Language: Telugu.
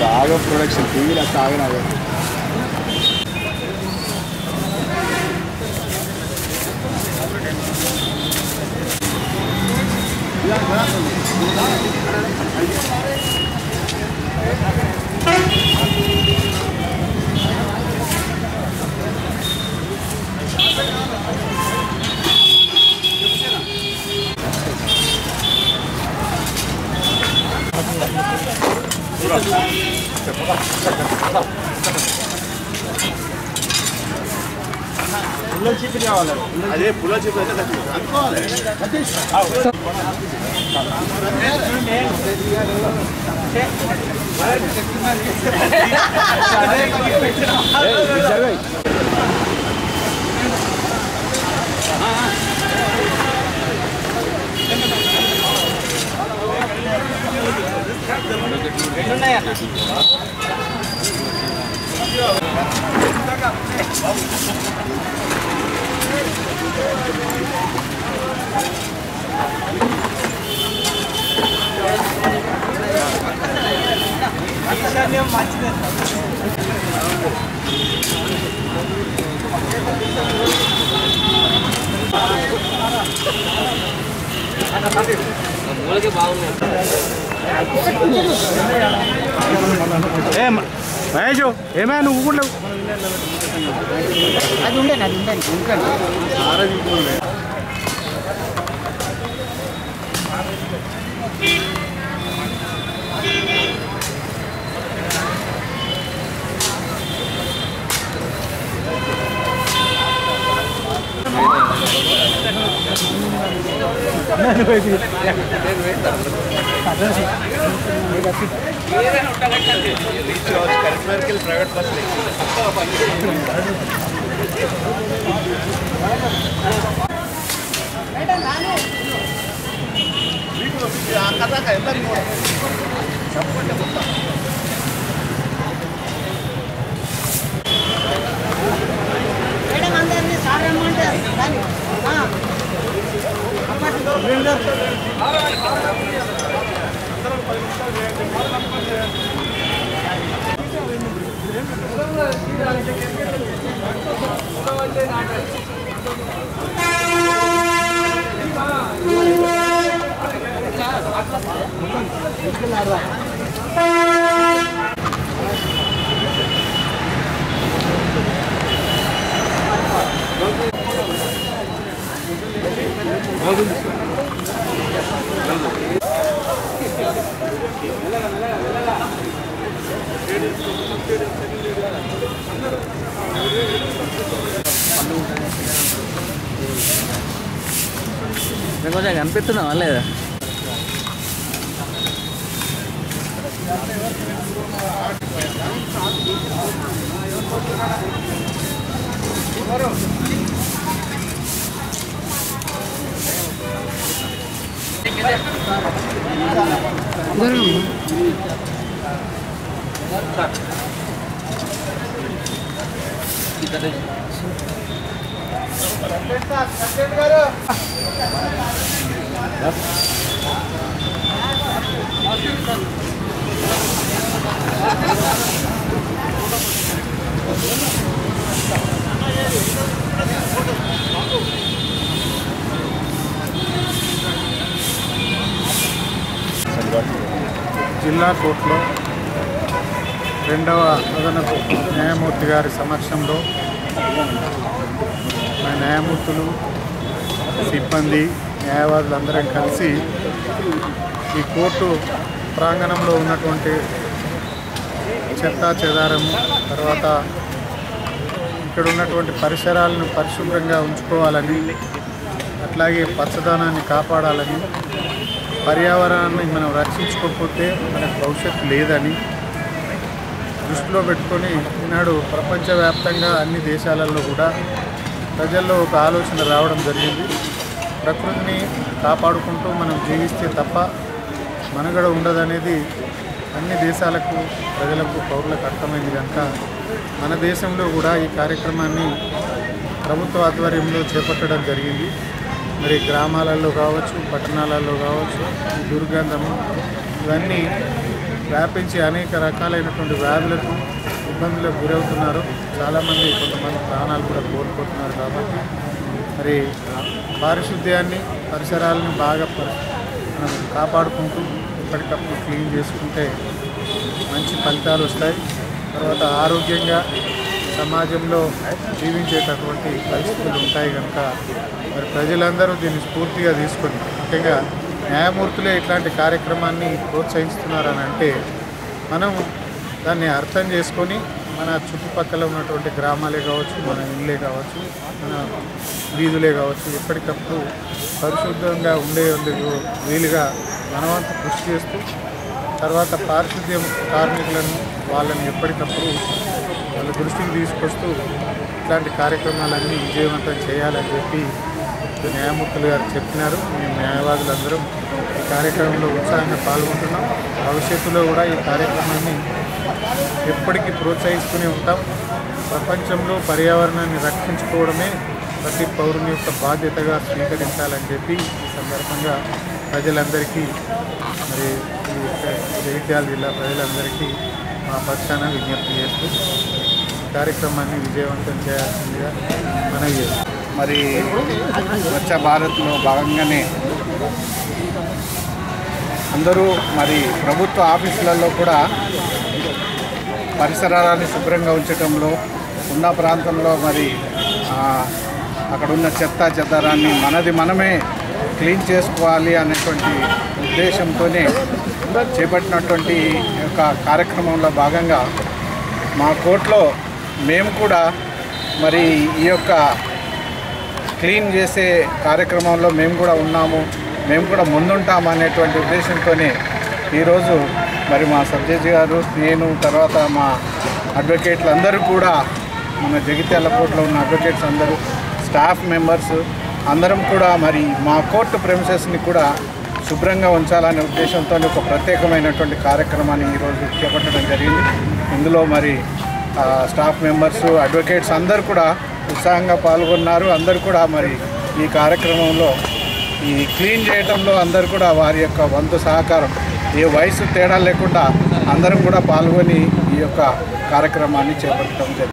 బాగా ప్రొడక్షన్ టీవీలో సాగనాగా అదే పుల్ల చెప్పి అయితే అనుకోవాలి మహేష్ ఏమే నువ్వు కూడా అది ఉండేది అది ఉండేది ఎందుకంటే కరీంనగర్కి వెళ్ళి ప్రైవేట్ బస్సులు మేడం అందరినీ సార్ రమ్మంటే Aldım. ఆ. కొంచెం కనిపిస్తున్నావా లేదా गरम Thank you. జిల్లా కోర్టులో రెండవ అదనపు న్యాయమూర్తి గారి సమక్షంలో మా న్యాయమూర్తులు సిబ్బంది న్యాయవాదులు అందరం కలిసి ఈ కోర్టు ప్రాంగణంలో ఉన్నటువంటి చెత్తా చెదారము తర్వాత ఇక్కడ ఉన్నటువంటి పరిసరాలను పరిశుభ్రంగా ఉంచుకోవాలని అట్లాగే పచ్చదనాన్ని కాపాడాలని పర్యావరణాన్ని మనం రక్షించుకోకపోతే మనకు భవిష్యత్తు లేదని దృష్టిలో పెట్టుకొని ఈనాడు ప్రపంచవ్యాప్తంగా అన్ని దేశాలలో కూడా ప్రజల్లో ఒక ఆలోచన రావడం జరిగింది. ప్రకృతిని కాపాడుకుంటూ మనం జీవిస్తే తప్ప మనుగడ ఉండదనేది అన్ని దేశాలకు ప్రజలకు పౌరులకు అర్థమైంది కనుక మన దేశంలో కూడా ఈ కార్యక్రమాన్ని ప్రభుత్వ ఆధ్వర్యంలో చేపట్టడం జరిగింది. మరి గ్రామాలలో కావచ్చు పట్టణాలలో కావచ్చు దుర్గంధము ఇవన్నీ వ్యాపించి అనేక రకాలైనటువంటి వ్యాధులకు ఇబ్బందులకు గురవుతున్నారు. చాలామంది కొంతమంది ప్రాణాలు కూడా కోల్పోతున్నారు కాబట్టి మరి పారిశుద్ధ్యాన్ని పరిసరాలను బాగా మనం కాపాడుకుంటూ ఎప్పటికప్పుడు క్లీన్ చేసుకుంటే మంచి ఫలితాలు వస్తాయి. తర్వాత ఆరోగ్యంగా సమాజంలో జీవించేటటువంటి పరిస్థితులు ఉంటాయి కనుక మరి ప్రజలందరూ దీన్ని స్ఫూర్తిగా తీసుకుని ముఖ్యంగా న్యాయమూర్తులే ఇట్లాంటి కార్యక్రమాన్ని ప్రోత్సహిస్తున్నారని అంటే మనం దాన్ని అర్థం చేసుకొని మన చుట్టుపక్కల ఉన్నటువంటి గ్రామాలే కావచ్చు మన ఇళ్ళే కావచ్చు మన వీధులే కావచ్చు ఎప్పటికప్పుడు పరిశుద్ధంగా ఉండేందుకు వీలుగా మనవంతు కృషి చేస్తూ తర్వాత పారిశుద్ధ్యం కార్మికులను వాళ్ళని ఎప్పటికప్పుడు వాళ్ళ దృష్టికి తీసుకొస్తూ ఇట్లాంటి కార్యక్రమాలన్నీ విజయవంతం చేయాలని చెప్పి న్యాయమూర్తులు గారు చెప్పినారు. మేము న్యాయవాదులందరం ఈ కార్యక్రమంలో ఉత్సాహంగా పాల్గొంటున్నాం. భవిష్యత్తులో కూడా ఈ కార్యక్రమాన్ని ఎప్పటికీ ప్రోత్సహిస్తూనే ఉంటాం. ప్రపంచంలో పర్యావరణాన్ని రక్షించుకోవడమే ప్రతి పౌరుని యొక్క బాధ్యతగా స్వీకరించాలని చెప్పి ఈ సందర్భంగా ప్రజలందరికీ మరి ఈ యొక్క జగిత్యాల జిల్లా ప్రజలందరికీ మా పక్షాన విజ్ఞప్తి చేస్తూ ఈ కార్యక్రమాన్ని విజయవంతం చేయాల్సిందిగా మనవి చేస్తాం మరి స్వచ్ఛ భారత్లో భాగంగానే అందరూ మరి ప్రభుత్వ ఆఫీసులలో కూడా పరిసరాలని శుభ్రంగా ఉంచడంలో ఉన్న ప్రాంతంలో మరి అక్కడున్న అక్కడ ఉన్న చెత్త చెదారాన్ని మనది మనమే క్లీన్ చేసుకోవాలి అనేటువంటి ఉద్దేశంతోనే చేపట్టినటువంటి యొక్క కార్యక్రమంలో భాగంగా మా కోర్టులో మేము కూడా మరి ఈ యొక్క క్లీన్ చేసే కార్యక్రమంలో మేము కూడా ఉన్నాము. మేము కూడా ముందుంటాం అనేటువంటి ఉద్దేశంతోనే ఈరోజు మరి మా సబ్జెక్ట్ గారు నేను తర్వాత మా అడ్వకేట్లు అందరూ కూడా మన జగిత్యాల కోర్టులో ఉన్న అడ్వకేట్స్ అందరూ స్టాఫ్ మెంబర్స్ అందరం కూడా మరి మా కోర్టు ప్రెమిసెస్ని కూడా శుభ్రంగా ఉంచాలనే ఉద్దేశంతో ఒక ప్రత్యేకమైనటువంటి కార్యక్రమాన్ని ఈరోజు చేపట్టడం జరిగింది. ఇందులో మరి స్టాఫ్ మెంబర్స్ అడ్వకేట్స్ అందరూ కూడా ఉత్సాహంగా పాల్గొన్నారు. అందరూ కూడా మరి ఈ కార్యక్రమంలో ఈ క్లీన్ చేయడంలో అందరూ కూడా వారి యొక్క వంతు సహకారం ఏ వయసు తేడా లేకుండా అందరం కూడా పాల్గొని ఈ యొక్క కార్యక్రమాన్ని చేపట్టడం జరిగింది.